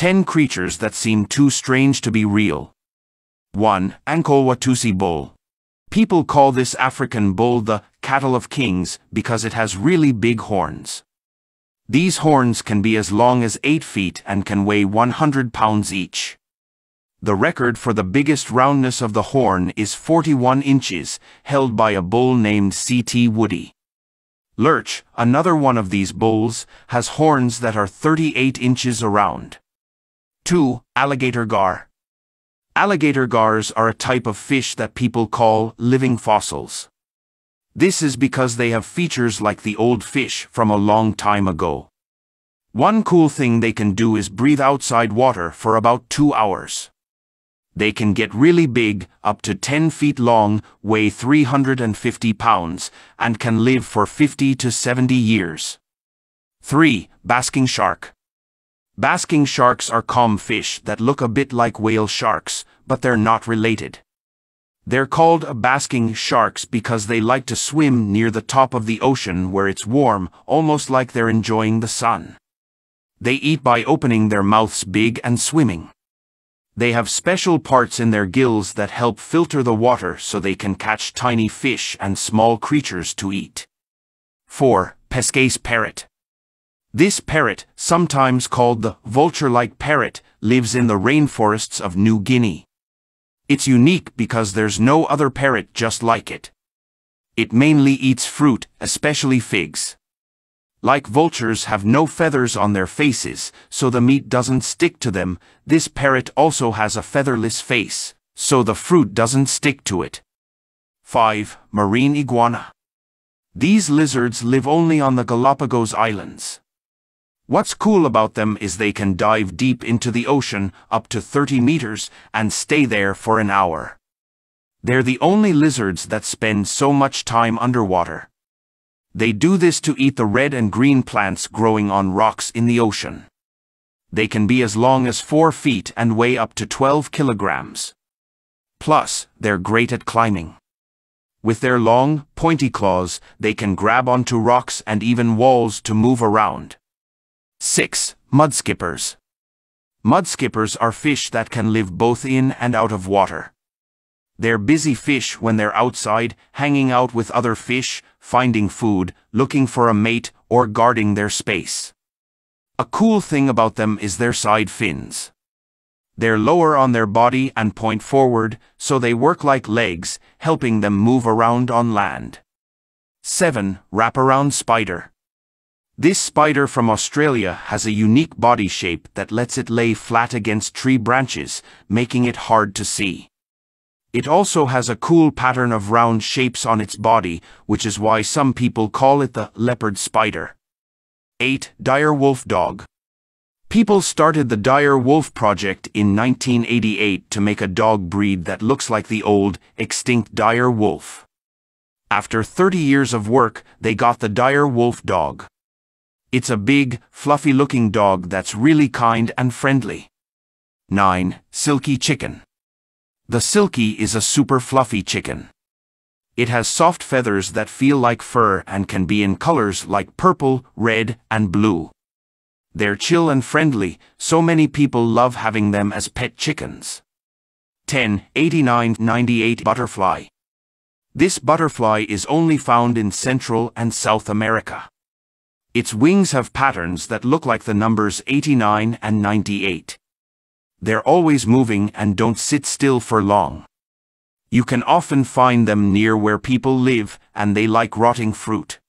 10 creatures that seem too strange to be real. 1. Ankole-Watusi bull. People call this African bull the cattle of kings because it has really big horns. These horns can be as long as 8 feet and can weigh 100 pounds each. The record for the biggest roundness of the horn is 41 inches, held by a bull named C.T. Woody. Lurch, another one of these bulls, has horns that are 38 inches around. 2. Alligator gar. Alligator gars are a type of fish that people call living fossils. This is because they have features like the old fish from a long time ago. One cool thing they can do is breathe outside water for about two hours. They can get really big, up to 10 feet long, weigh 350 pounds, and can live for 50 to 70 years. 3. Basking shark. Basking sharks are calm fish that look a bit like whale sharks, but they're not related. They're called basking sharks because they like to swim near the top of the ocean where it's warm, almost like they're enjoying the sun. They eat by opening their mouths big and swimming. They have special parts in their gills that help filter the water so they can catch tiny fish and small creatures to eat. 4. Pesquet's parrot. This parrot, sometimes called the vulture-like parrot, lives in the rainforests of New Guinea. It's unique because there's no other parrot just like it. It mainly eats fruit, especially figs. Like vultures have no feathers on their faces, so the meat doesn't stick to them, this parrot also has a featherless face, so the fruit doesn't stick to it. 5. Marine iguana. These lizards live only on the Galapagos Islands. What's cool about them is they can dive deep into the ocean, up to 30 meters, and stay there for an hour. They're the only lizards that spend so much time underwater. They do this to eat the red and green plants growing on rocks in the ocean. They can be as long as 4 feet and weigh up to 12 kilograms. Plus, they're great at climbing. With their long, pointy claws, they can grab onto rocks and even walls to move around. 6. Mudskippers. Mudskippers are fish that can live both in and out of water. They're busy fish when they're outside, hanging out with other fish, finding food, looking for a mate, or guarding their space. A cool thing about them is their side fins. They're lower on their body and point forward, so they work like legs, helping them move around on land. 7. Wraparound Spider. This spider from Australia has a unique body shape that lets it lay flat against tree branches, making it hard to see. It also has a cool pattern of round shapes on its body, which is why some people call it the leopard spider. 8. Dire Wolf Dog People started the Dire Wolf Project in 1988 to make a dog breed that looks like the old, extinct dire wolf. After 30 years of work, they got the Dire Wolf Dog. It's a big, fluffy-looking dog that's really kind and friendly. 9. Silkie Chicken The Silkie is a super fluffy chicken. It has soft feathers that feel like fur and can be in colors like purple, red, and blue. They're chill and friendly, so many people love having them as pet chickens. 10. 8998 Butterfly This butterfly is only found in Central and South America. Its wings have patterns that look like the numbers 89 and 98. They're always moving and don't sit still for long. You can often find them near where people live and they like rotting fruit.